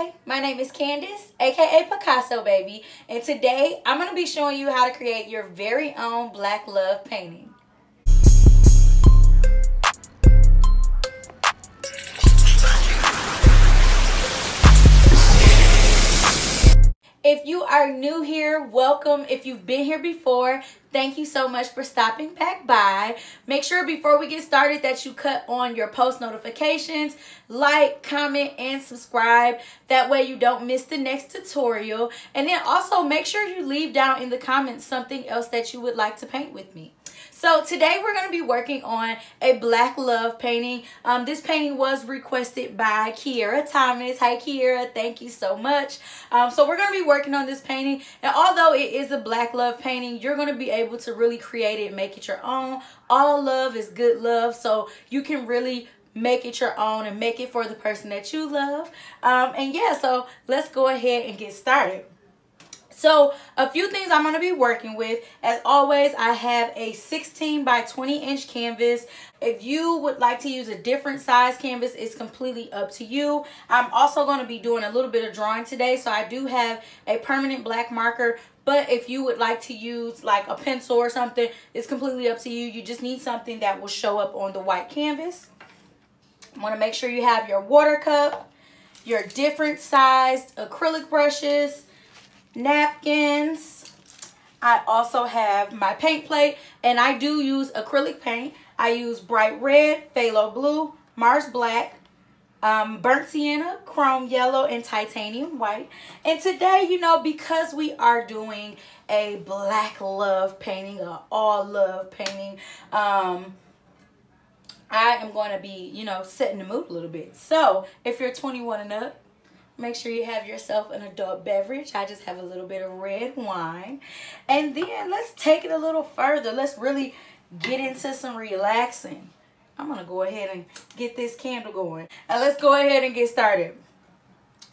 Hi, my name is Candace, aka Picasso Baby, and today I'm going to be showing you how to create your very own Black Love painting. If you are new here, welcome. If you've been here before, thank you so much for stopping back by. Make sure before we get started that you cut on your post notifications, like, comment, and subscribe. That way you don't miss the next tutorial. And then also make sure you leave down in the comments something else that you would like to paint with me. So today we're going to be working on a Black Love painting. Um, this painting was requested by Kiera Thomas. Hi Kiera, thank you so much. Um, so we're going to be working on this painting. And although it is a Black Love painting, you're going to be able to really create it, make it your own. All love is good love. So you can really make it your own and make it for the person that you love. Um, and yeah, so let's go ahead and get started. So a few things I'm going to be working with. As always, I have a 16 by 20 inch canvas. If you would like to use a different size canvas, it's completely up to you. I'm also going to be doing a little bit of drawing today. So I do have a permanent black marker. But if you would like to use like a pencil or something, it's completely up to you. You just need something that will show up on the white canvas. Want to make sure you have your water cup, your different sized acrylic brushes, napkins. I also have my paint plate and I do use acrylic paint. I use bright red, phthalo blue, Mars black, um, burnt sienna, chrome yellow, and titanium white. And today, you know, because we are doing a black love painting, a all love painting, um, I am going to be, you know, setting the mood a little bit. So if you're 21 and up, Make sure you have yourself an adult beverage. I just have a little bit of red wine. And then let's take it a little further. Let's really get into some relaxing. I'm going to go ahead and get this candle going. And let's go ahead and get started.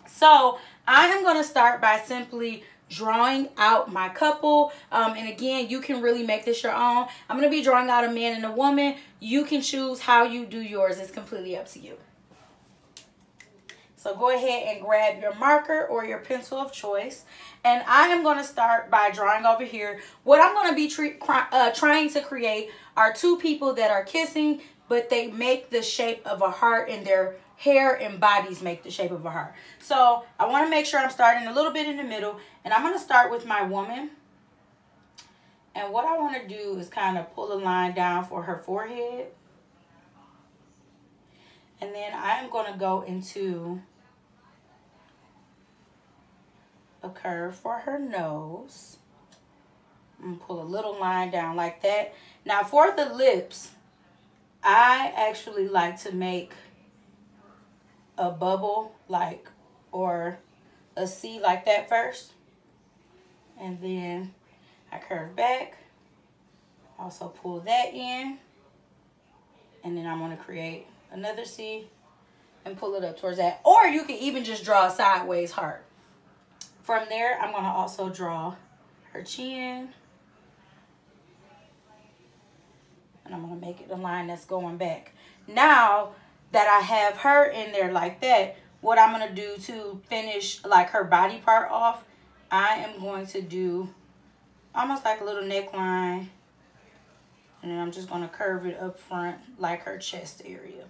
So I am going to start by simply drawing out my couple um, and again you can really make this your own i'm going to be drawing out a man and a woman you can choose how you do yours it's completely up to you so go ahead and grab your marker or your pencil of choice. And I am going to start by drawing over here. What I'm going to be uh, trying to create are two people that are kissing, but they make the shape of a heart and their hair and bodies make the shape of a heart. So I want to make sure I'm starting a little bit in the middle. And I'm going to start with my woman. And what I want to do is kind of pull a line down for her forehead. And then I am going to go into a curve for her nose. And pull a little line down like that. Now for the lips, I actually like to make a bubble like or a C like that first. And then I curve back. Also pull that in. And then I'm going to create another C and pull it up towards that. Or you can even just draw a sideways heart. From there, I'm going to also draw her chin. And I'm going to make it a line that's going back. Now that I have her in there like that, what I'm going to do to finish like her body part off, I am going to do almost like a little neckline. And then I'm just going to curve it up front like her chest area.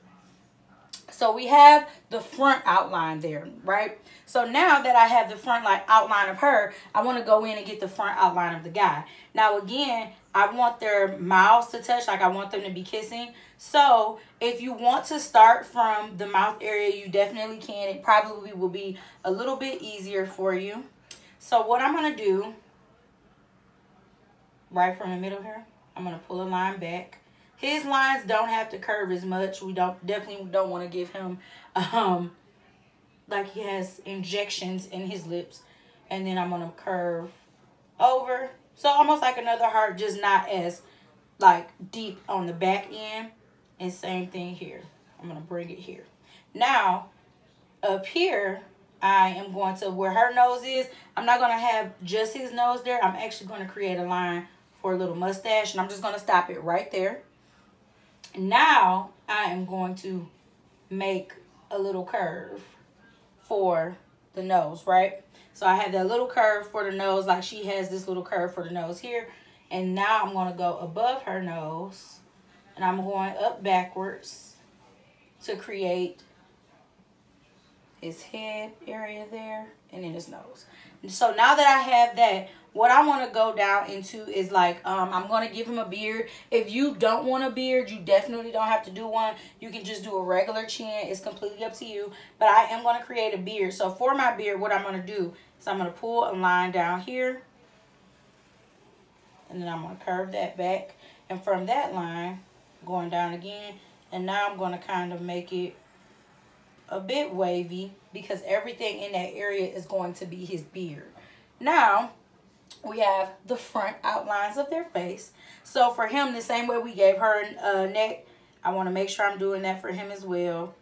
So we have the front outline there, right? So now that I have the front like outline of her, I want to go in and get the front outline of the guy. Now again, I want their mouths to touch, like I want them to be kissing. So if you want to start from the mouth area, you definitely can. It probably will be a little bit easier for you. So what I'm going to do, right from the middle here, I'm going to pull a line back his lines don't have to curve as much. We don't definitely don't want to give him um like he has injections in his lips. And then I'm gonna curve over. So almost like another heart, just not as like deep on the back end. And same thing here. I'm gonna bring it here. Now, up here, I am going to where her nose is. I'm not going to have just his nose there. I'm actually going to create a line for a little mustache. And I'm just going to stop it right there. Now I am going to make a little curve for the nose, right? So I have that little curve for the nose, like she has this little curve for the nose here. And now I'm going to go above her nose. And I'm going up backwards to create his head area there and then his nose. And so now that I have that, what I want to go down into is like, um, I'm going to give him a beard. If you don't want a beard, you definitely don't have to do one. You can just do a regular chin. It's completely up to you. But I am going to create a beard. So for my beard, what I'm going to do is I'm going to pull a line down here. And then I'm going to curve that back. And from that line, going down again. And now I'm going to kind of make it a bit wavy because everything in that area is going to be his beard. Now, we have the front outlines of their face. So for him, the same way we gave her a neck, I want to make sure I'm doing that for him as well.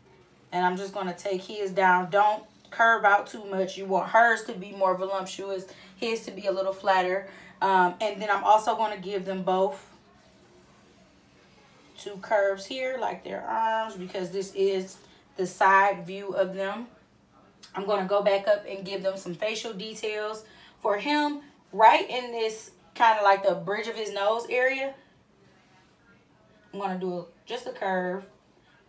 And I'm just going to take his down. Don't curve out too much. You want hers to be more voluptuous, his to be a little flatter. Um, and then I'm also going to give them both two curves here, like their arms, because this is the side view of them. I'm going to go back up and give them some facial details. For him, right in this kind of like the bridge of his nose area, I'm going to do just a curve.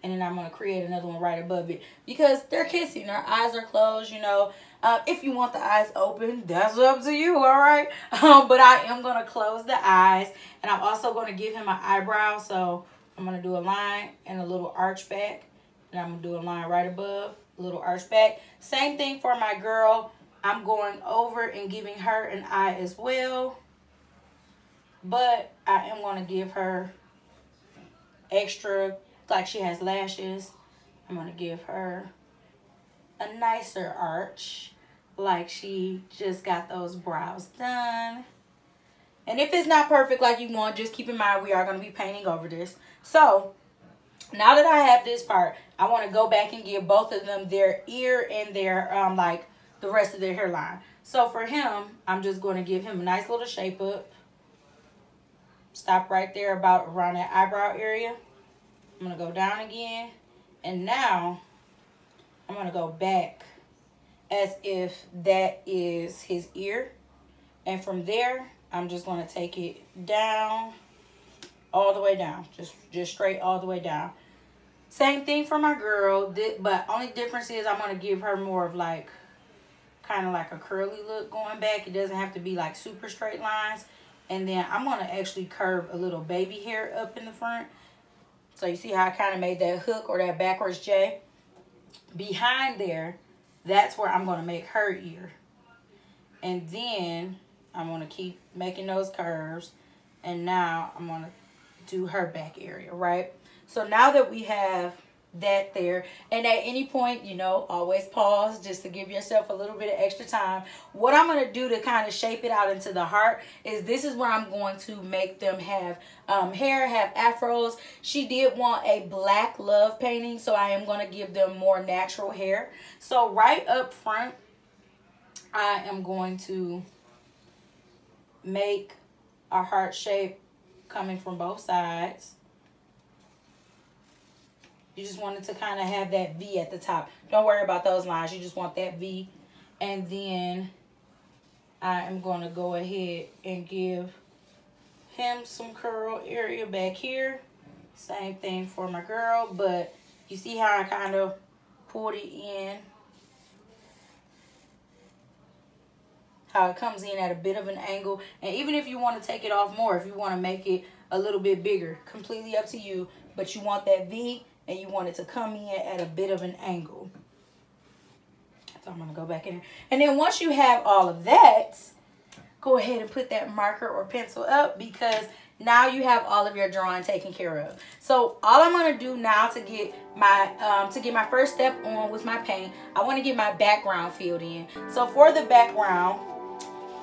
And then I'm going to create another one right above it. Because they're kissing. Their eyes are closed, you know. Uh, if you want the eyes open, that's up to you, all right? Um, but I am going to close the eyes. And I'm also going to give him an eyebrow. So I'm going to do a line and a little arch back. And I'm going to do a line right above, a little arch back. Same thing for my girl. I'm going over and giving her an eye as well. But I am going to give her extra, like she has lashes. I'm going to give her a nicer arch, like she just got those brows done. And if it's not perfect like you want, just keep in mind we are going to be painting over this. So, now that I have this part, I want to go back and give both of them their ear and their, um, like, the rest of their hairline. So for him, I'm just going to give him a nice little shape up. Stop right there about around that eyebrow area. I'm going to go down again. And now, I'm going to go back as if that is his ear. And from there, I'm just going to take it down, all the way down. Just, just straight all the way down. Same thing for my girl, but only difference is I'm going to give her more of like, kind of like a curly look going back. It doesn't have to be like super straight lines. And then I'm going to actually curve a little baby hair up in the front. So you see how I kind of made that hook or that backwards J? Behind there, that's where I'm going to make her ear. And then I'm going to keep making those curves. And now I'm going to do her back area, right? So now that we have that there. And at any point you know always pause just to give yourself a little bit of extra time. What i'm going to do to kind of shape it out into the heart is this is where i'm going to make them have um, hair have afros. She did want a black love painting so i am going to give them more natural hair. So right up front i am going to make a heart shape coming from both sides you just wanted to kind of have that V at the top. Don't worry about those lines. You just want that V. And then I am going to go ahead and give him some curl area back here. Same thing for my girl. But you see how I kind of pulled it in. How it comes in at a bit of an angle. And even if you want to take it off more, if you want to make it a little bit bigger, completely up to you. But you want that V and you want it to come in at a bit of an angle. So I'm going to go back in. And then once you have all of that, go ahead and put that marker or pencil up because now you have all of your drawing taken care of. So all I'm going to do now to get my um, to get my first step on with my paint, I want to get my background filled in. So for the background,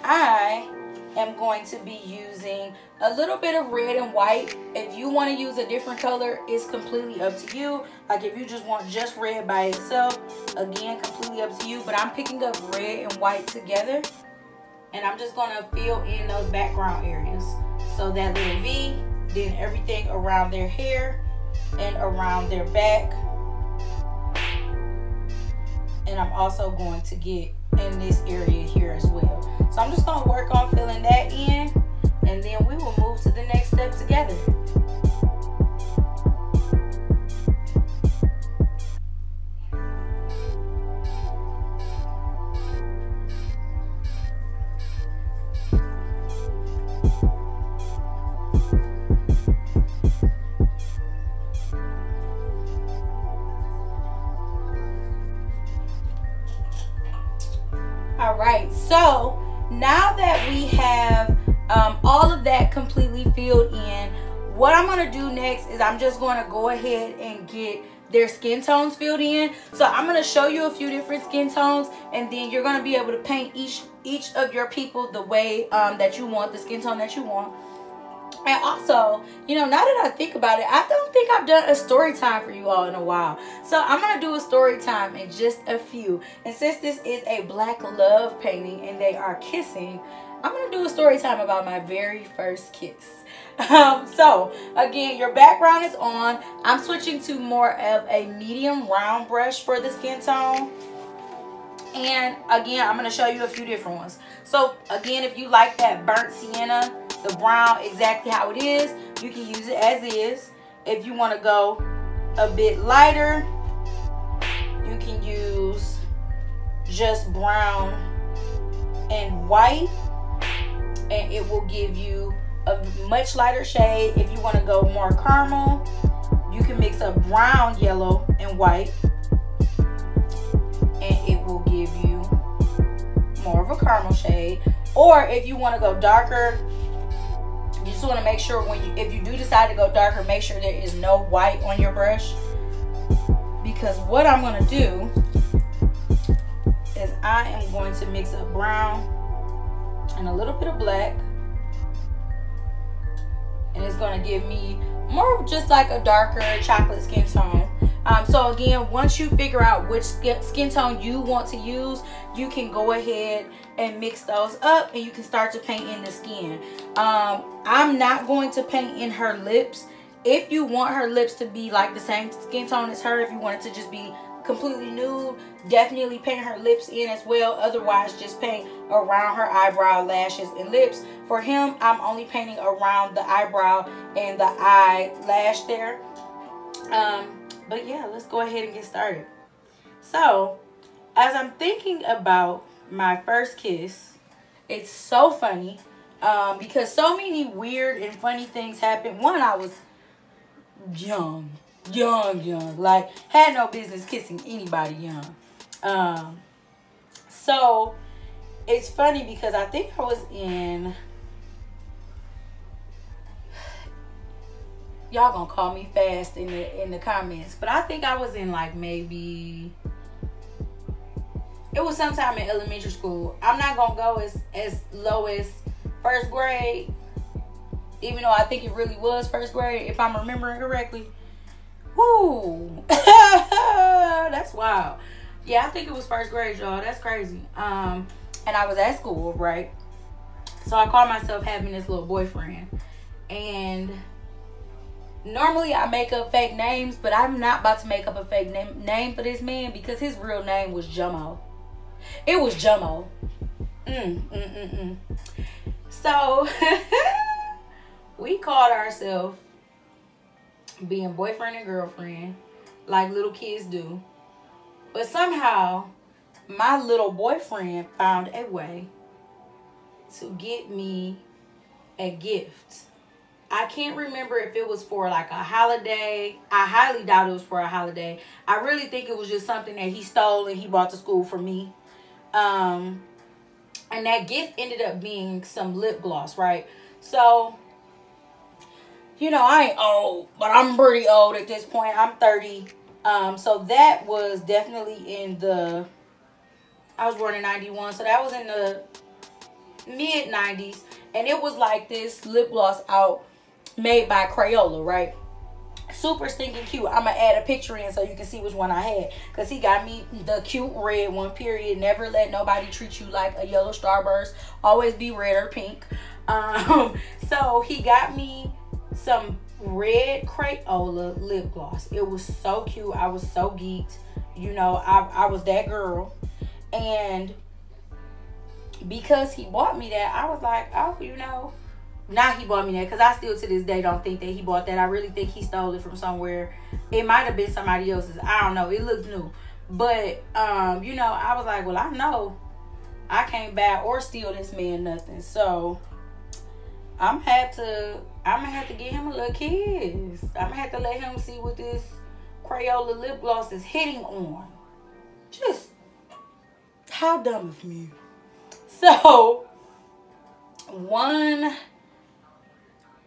I am going to be using a little bit of red and white. If you want to use a different color, it's completely up to you. Like if you just want just red by itself, again, completely up to you. But I'm picking up red and white together. And I'm just going to fill in those background areas. So that little V, then everything around their hair and around their back. and I'm also going to get in this area here as well. So I'm just gonna work on filling that in and then we will move to the next step together. All right, so um, all of that completely filled in, what I'm gonna do next is I'm just gonna go ahead and get their skin tones filled in. So I'm gonna show you a few different skin tones and then you're gonna be able to paint each each of your people the way um, that you want, the skin tone that you want. And also, you know, now that I think about it, I don't think I've done a story time for you all in a while. So I'm going to do a story time in just a few. And since this is a black love painting and they are kissing, I'm going to do a story time about my very first kiss. Um, so, again, your background is on. I'm switching to more of a medium round brush for the skin tone. And again, I'm going to show you a few different ones. So, again, if you like that burnt sienna, the brown exactly how it is, you can use it as is. If you want to go a bit lighter, you can use just brown and white and it will give you a much lighter shade. If you want to go more caramel, you can mix up brown, yellow, and white and it will give you more of a caramel shade. Or if you want to go darker, you just want to make sure when you, if you do decide to go darker, make sure there is no white on your brush. Because what I'm going to do is I am going to mix up brown and a little bit of black. And it's going to give me more of just like a darker chocolate skin tone. Um, so again, once you figure out which skin tone you want to use, you can go ahead and mix those up and you can start to paint in the skin. Um, I'm not going to paint in her lips. If you want her lips to be like the same skin tone as her, if you want it to just be completely nude, definitely paint her lips in as well. Otherwise, just paint around her eyebrow, lashes, and lips. For him, I'm only painting around the eyebrow and the eyelash there. Um, but yeah, let's go ahead and get started. So, as I'm thinking about my first kiss, it's so funny um, because so many weird and funny things happened. One, I was young, young, young, like had no business kissing anybody young. Um, so it's funny because I think I was in y'all gonna call me fast in the in the comments, but I think I was in like maybe it was sometime in elementary school. I'm not gonna go as as low as first grade, even though I think it really was first grade, if I'm remembering correctly. Woo, that's wild. Yeah, I think it was first grade, y'all. That's crazy. Um, and I was at school, right? So I called myself having this little boyfriend, and normally I make up fake names, but I'm not about to make up a fake name name for this man because his real name was Jummo. It was Jummo. Mm, mm, mm, mm. So we called ourselves being boyfriend and girlfriend, like little kids do. But somehow my little boyfriend found a way to get me a gift I can't remember if it was for like a holiday. I highly doubt it was for a holiday. I really think it was just something that he stole and he brought to school for me. Um, and that gift ended up being some lip gloss, right? So, you know, I ain't old, but I'm pretty old at this point. I'm 30. Um, so that was definitely in the, I was born in 91. So that was in the mid 90s. And it was like this lip gloss out made by Crayola, right? Super stinking cute. I'm going to add a picture in so you can see which one I had. Because he got me the cute red one, period. Never let nobody treat you like a yellow starburst. Always be red or pink. Um, so he got me some red Crayola lip gloss. It was so cute. I was so geeked. You know, I, I was that girl. And because he bought me that, I was like, oh, you know, now he bought me that because I still to this day don't think that he bought that. I really think he stole it from somewhere. It might have been somebody else's. I don't know. It looked new. But um, you know, I was like, well, I know I can't buy or steal this man nothing. So I'm have to I'm gonna have to give him a little kiss. I'm gonna have to let him see what this Crayola lip gloss is hitting on. Just how dumb of me. So one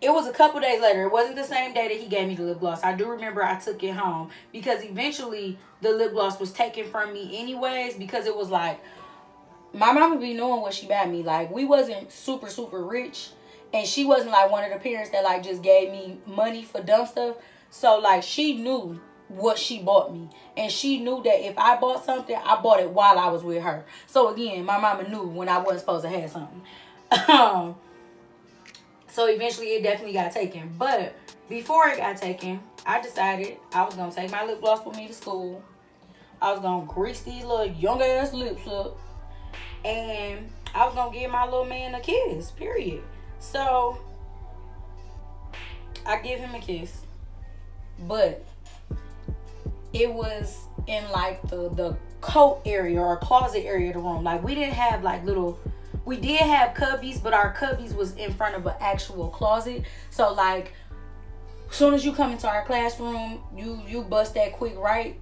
it was a couple days later. It wasn't the same day that he gave me the lip gloss. I do remember I took it home because eventually the lip gloss was taken from me anyways because it was like my mama be knowing what she bought me. Like we wasn't super super rich and she wasn't like one of the parents that like just gave me money for dumb stuff. So like she knew what she bought me and she knew that if I bought something, I bought it while I was with her. So again, my mama knew when I wasn't supposed to have something. So eventually it definitely got taken. But before it got taken, I decided I was to take my lip gloss with me to school. I was to grease these little young ass lips up. And I was to give my little man a kiss, period. So I give him a kiss. But it was in like the, the coat area or closet area of the room. Like we didn't have like little we did have cubbies, but our cubbies was in front of an actual closet. So like, as soon as you come into our classroom, you you bust that quick right,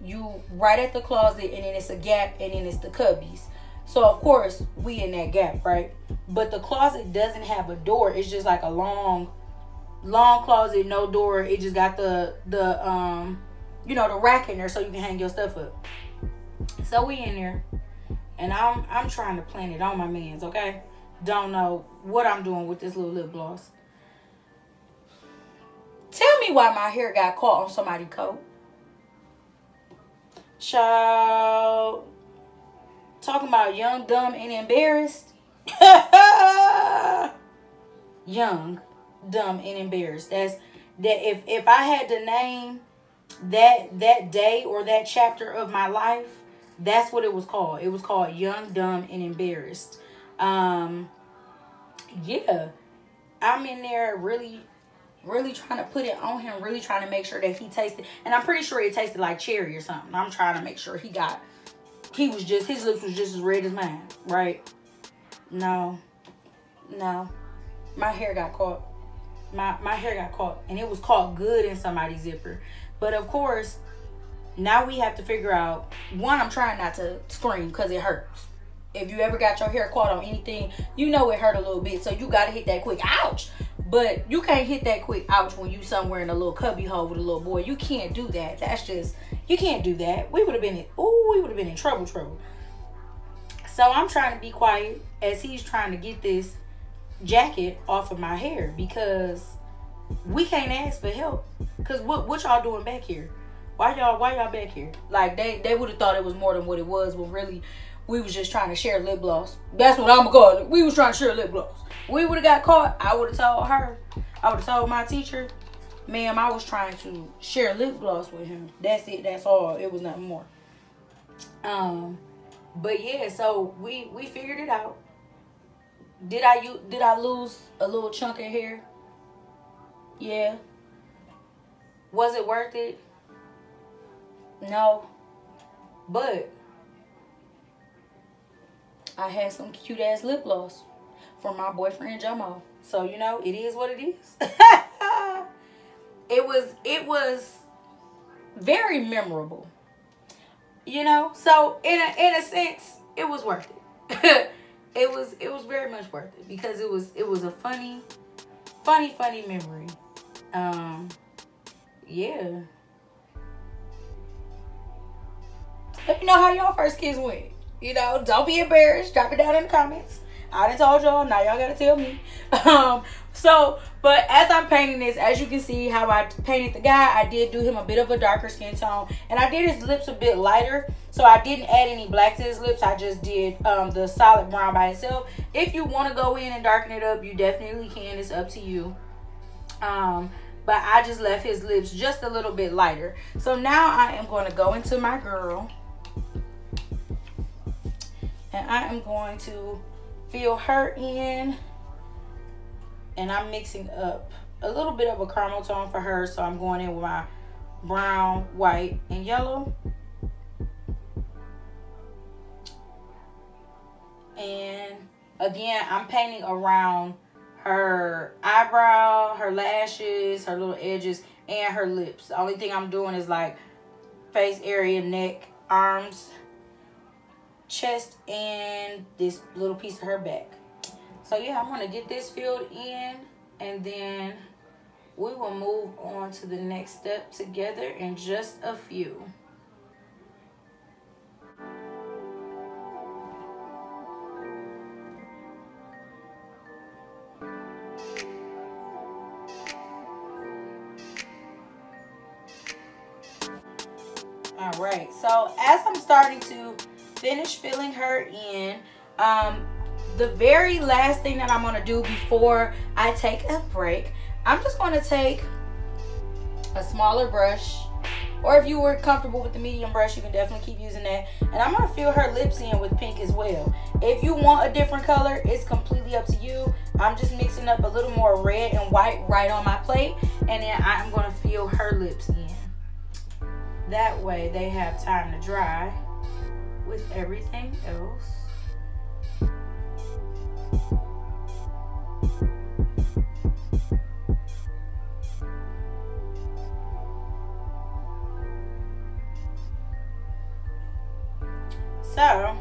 you right at the closet, and then it's a gap, and then it's the cubbies. So of course we in that gap, right? But the closet doesn't have a door. It's just like a long, long closet, no door. It just got the the um, you know, the rack in there so you can hang your stuff up. So we in there. And I'm I'm trying to plan it on my man's, okay? Don't know what I'm doing with this little lip gloss. Tell me why my hair got caught on somebody's coat. Child. Talking about young, dumb, and embarrassed. young, dumb, and embarrassed. That's that if if I had to name that that day or that chapter of my life, that's what it was called. It was called Young, Dumb, and Embarrassed. Um, yeah. I'm in there really, really trying to put it on him, really trying to make sure that he tasted. And I'm pretty sure it tasted like cherry or something. I'm trying to make sure he got, he was just, his lips was just as red as mine, right? No. No. My hair got caught. My, my hair got caught. And it was caught good in somebody's zipper. But of course, now we have to figure out one i'm trying not to scream because it hurts if you ever got your hair caught on anything you know it hurt a little bit so you got to hit that quick ouch but you can't hit that quick ouch when you somewhere in a little cubby hole with a little boy you can't do that that's just you can't do that we would have been in oh we would have been in trouble trouble so i'm trying to be quiet as he's trying to get this jacket off of my hair because we can't ask for help because what, what y'all doing back here why y'all why y'all back here? Like they they would have thought it was more than what it was when really we was just trying to share lip gloss. That's what I'm gonna call it. We was trying to share lip gloss. We would have got caught. I would have told her. I would have told my teacher, ma'am, I was trying to share lip gloss with him. That's it. That's all. It was nothing more. Um, but yeah, so we we figured it out. Did I you did I lose a little chunk of hair? Yeah. Was it worth it? No. But I had some cute ass lip gloss from my boyfriend Jomo. So you know, it is what it is. it was it was very memorable. You know, so in a in a sense, it was worth it. it was it was very much worth it because it was it was a funny, funny, funny memory. Um, yeah. Let me know how y'all first kids went. You know, don't be embarrassed. Drop it down in the comments. I done told y'all. Now y'all gotta tell me. Um, so, but as I'm painting this, as you can see how I painted the guy, I did do him a bit of a darker skin tone. And I did his lips a bit lighter. So I didn't add any black to his lips. I just did um, the solid brown by itself. If you want to go in and darken it up, you definitely can. It's up to you. Um, but I just left his lips just a little bit lighter. So now I am going to go into my girl. And I am going to fill her in. And I'm mixing up a little bit of a caramel tone for her. So I'm going in with my brown, white, and yellow. And again, I'm painting around her eyebrow, her lashes, her little edges, and her lips. The only thing I'm doing is like face area, neck, arms, chest, and this little piece of her back. So yeah, I'm gonna get this filled in and then we will move on to the next step together in just a few. All right, so as I'm starting to finish filling her in, um, the very last thing that I'm gonna do before I take a break, I'm just gonna take a smaller brush, or if you were comfortable with the medium brush, you can definitely keep using that. And I'm gonna fill her lips in with pink as well. If you want a different color, it's completely up to you. I'm just mixing up a little more red and white right on my plate, and then I'm gonna fill her lips in. That way they have time to dry with everything else. So,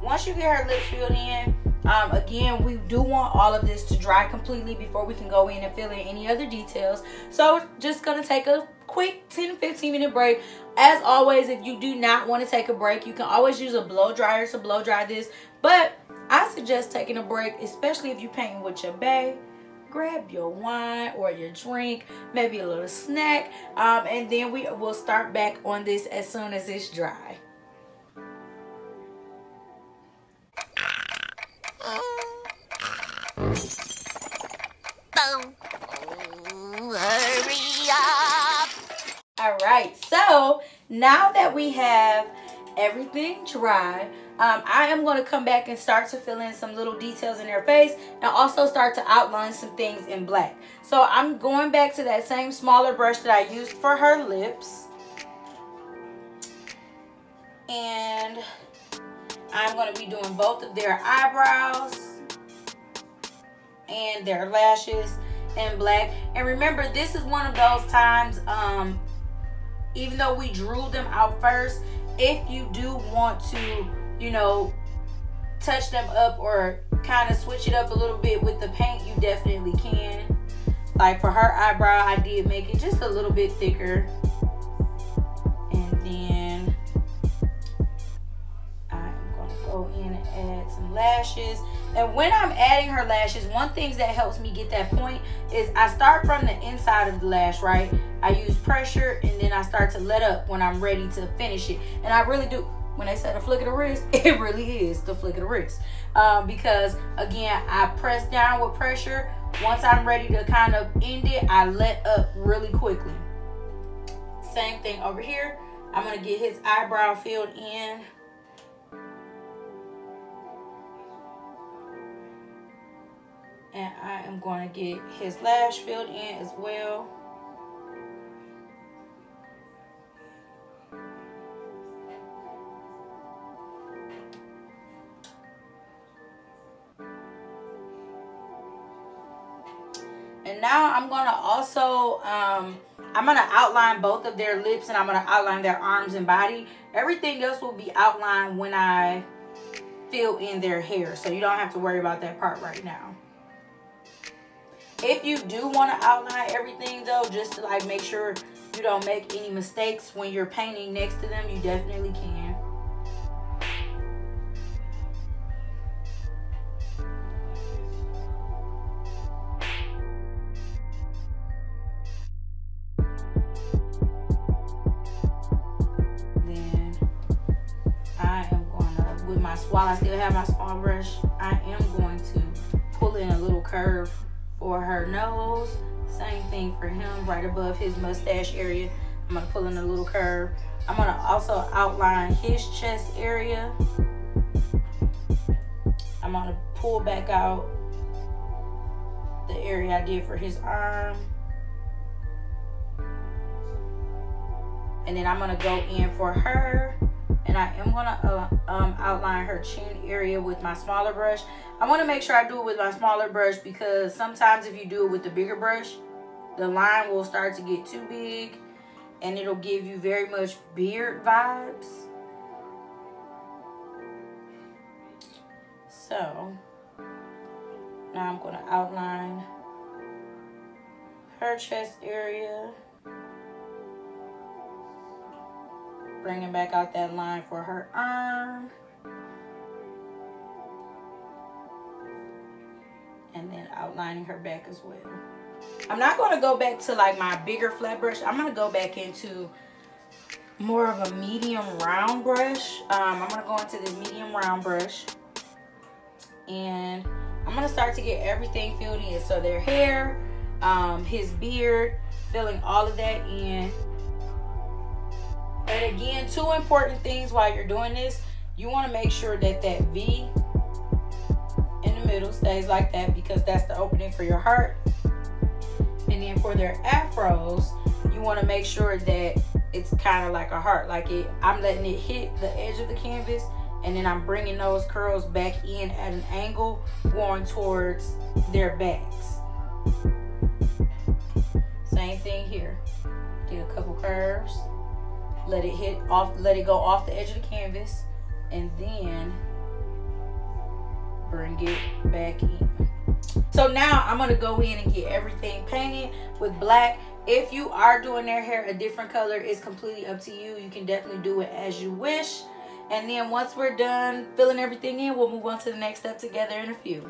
once you get her lips filled in, um, again, we do want all of this to dry completely before we can go in and fill in any other details. So, just going to take a quick 10 15 minute break. As always, if you do not want to take a break, you can always use a blow dryer to blow dry this. But I suggest taking a break, especially if you're painting with your bae. Grab your wine or your drink, maybe a little snack, um, and then we will start back on this as soon as it's dry. All right, so now that we have everything dry, um, I am going to come back and start to fill in some little details in their face and also start to outline some things in black. So I'm going back to that same smaller brush that I used for her lips. And I'm going to be doing both of their eyebrows and their lashes in black. And remember, this is one of those times um, even though we drew them out first, if you do want to, you know, touch them up or kind of switch it up a little bit with the paint, you definitely can. Like for her eyebrow, I did make it just a little bit thicker. In and add some lashes. And when I'm adding her lashes, one thing that helps me get that point is I start from the inside of the lash, right? I use pressure and then I start to let up when I'm ready to finish it. And I really do. When they say the flick of the wrist, it really is the flick of the wrist. Um, because again, I press down with pressure. Once I'm ready to kind of end it, I let up really quickly. Same thing over here. I'm to get his eyebrow filled in. And I am going to get his lash filled in as well. And now I'm going to also, um, I'm going to outline both of their lips and I'm going to outline their arms and body. Everything else will be outlined when I fill in their hair. So you don't have to worry about that part right now. If you do want to outline everything though, just to like make sure you don't make any mistakes when you're painting next to them, you definitely can. Then I am going with my, while I still have my small brush, I am going to pull in a little curve for her nose Same thing for him, right above his mustache area. I'm gonna pull in a little curve. I'm gonna also outline his chest area. I'm gonna pull back out the area I did for his arm. And then I'm gonna go in for her and I am gonna uh, um, outline her chin area with my smaller brush. I wanna make sure I do it with my smaller brush because sometimes if you do it with the bigger brush, the line will start to get too big and it'll give you very much beard vibes. So now I'm gonna outline her chest area. Bringing back out that line for her arm. And then outlining her back as well. I'm not going to go back to like my bigger flat brush. I'm going to go back into more of a medium round brush. Um, I'm going to go into this medium round brush. And I'm going to start to get everything filled in. So their hair, um, his beard, filling all of that in. And again, two important things while you're doing this. You want to make sure that that V in the middle stays like that because that's the opening for your heart. And then for their afros, you want to make sure that it's kind of like a heart. Like it, I'm letting it hit the edge of the canvas and then I'm bringing those curls back in at an angle going towards their backs. Same thing here. Did a couple curves. Let it hit off, let it go off the edge of the canvas and then bring it back in. So now I'm to go in and get everything painted with black. If you are doing their hair a different color, it's completely up to you. You can definitely do it as you wish. And then once we're done filling everything in, we'll move on to the next step together in a few.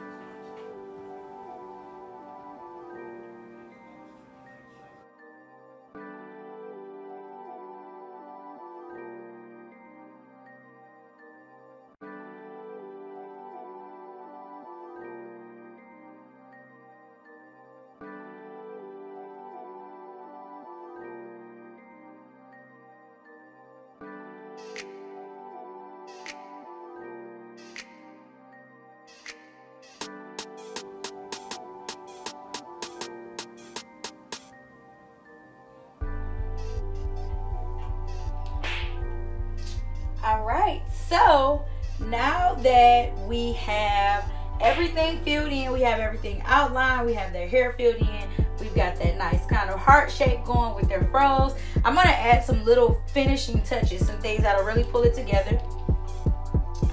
We have everything filled in, we have everything outlined, we have their hair filled in, we've got that nice kind of heart shape going with their fros. I'm gonna add some little finishing touches, some things that'll really pull it together.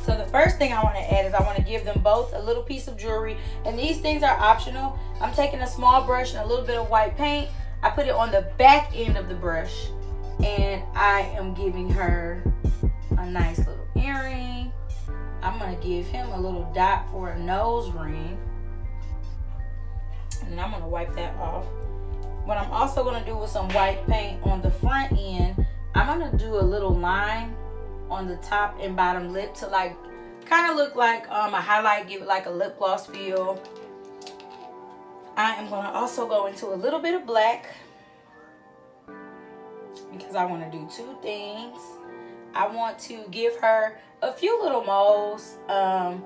So the first thing I want to add is I want to give them both a little piece of jewelry. And these things are optional. I'm taking a small brush and a little bit of white paint. I put it on the back end of the brush. And I am giving her a nice going to give him a little dot for a nose ring. And I'm going to wipe that off. What I'm also going to do with some white paint on the front end, I'm going to do a little line on the top and bottom lip to like kind of look like um, a highlight, give it like a lip gloss feel. I am going to also go into a little bit of black because I want to do two things. I want to give her a few little moles. Um,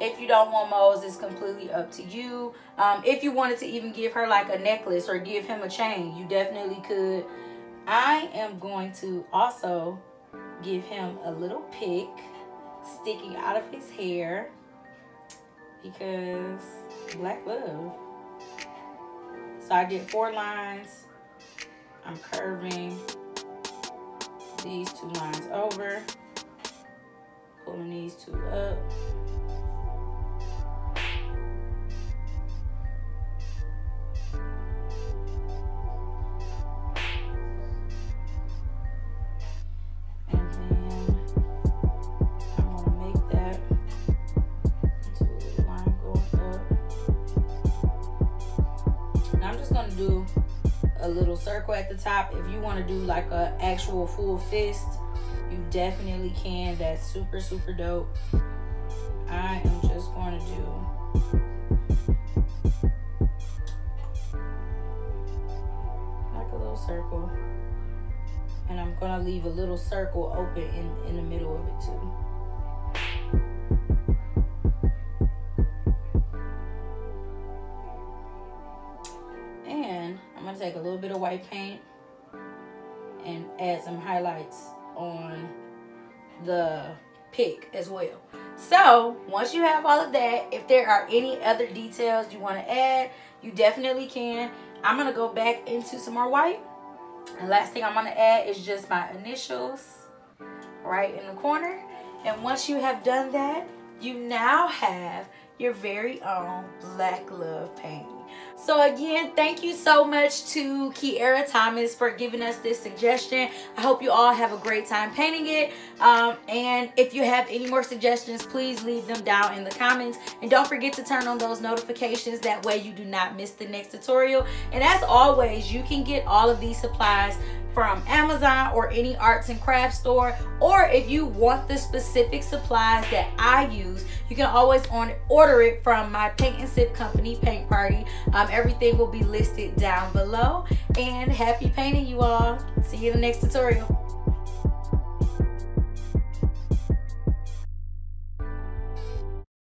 if you don't want moles, it's completely up to you. Um, if you wanted to even give her like a necklace or give him a chain, you definitely could. I am going to also give him a little pick sticking out of his hair because black love. So I did four lines. I'm curving these two lines over, pulling these two up. And then I'm to make that into a little line going up. I'm just going to do a little circle at the top. If you want to do like a actual full fist, you definitely can. That's super, super dope. I am just going to do like a little circle. And I'm going to leave a little circle open in, in the middle of it too. take a little bit of white paint and add some highlights the pick as well. So once you have all of that, if there are any other details you want to add, you definitely can. I'm going to go back into some more white. Last thing I'm going to add is just my initials right in the corner. And once you have done that, you now have your very own Black Love painting. So again, thank you so much to Kiera Thomas for giving us this suggestion. I hope you all have a great time painting it. Um, and if you have any more suggestions, please leave them down in the comments. And don't forget to turn on those notifications. That way you do not miss the next tutorial. And as always, you can get all of these supplies from Amazon or any arts and crafts store. Or if you want the specific supplies that I use, you can always on order it from my paint and sip company paint party. Um, everything will be listed down below. And happy painting you all. See you in the next tutorial.